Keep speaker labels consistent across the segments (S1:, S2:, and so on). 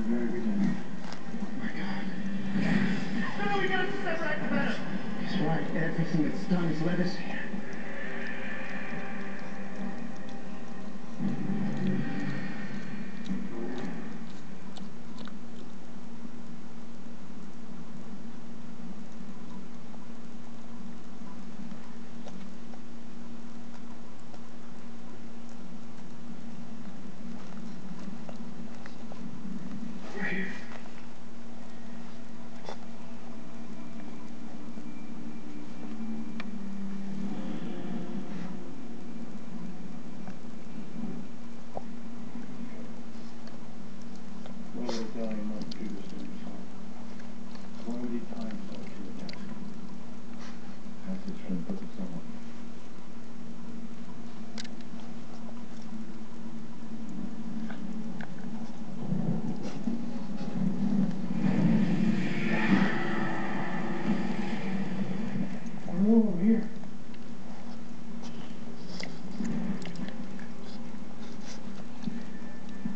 S1: Oh that's right. Everything that's done is led us here.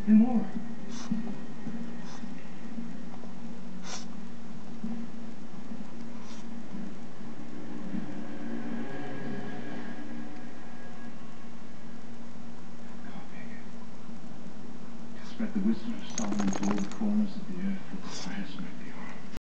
S2: and more. Spread the wisdom of Solomon's old form.